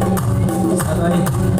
Hãy subscribe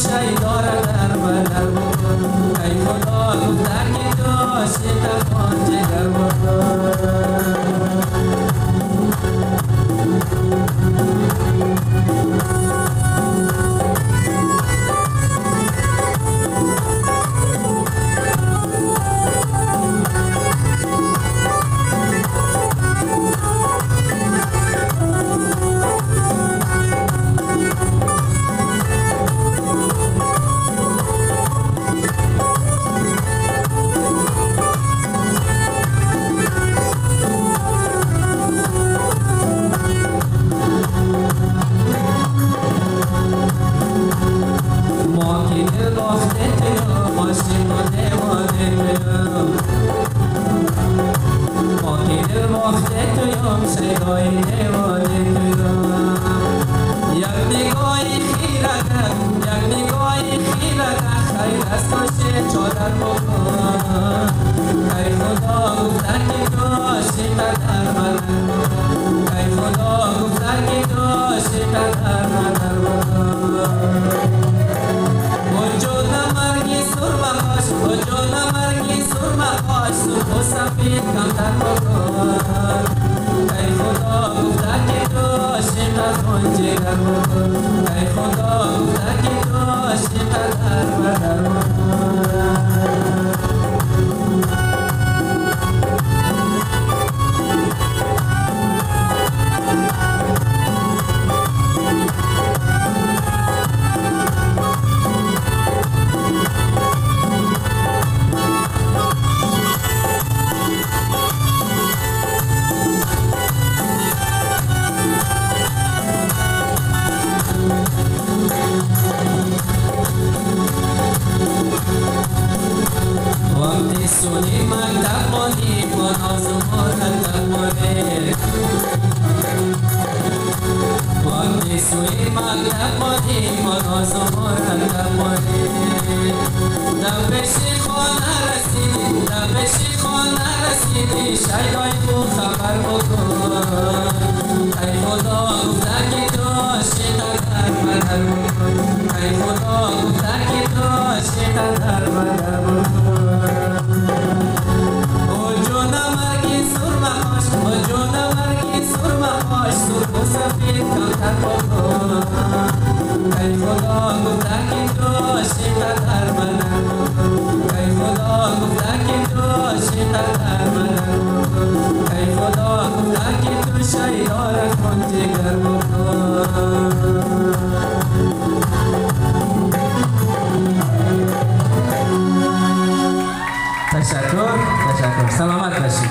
say no. باخته تویم صدای دیوانه تویم یک نگاهی خیره یک Thank. تقوانی سوی مغلب مانی مناز مادر تقوانی دبشی خانه رسیدی دبشی خانه رسیدی شیدای خبر بکن Selamat Basuki.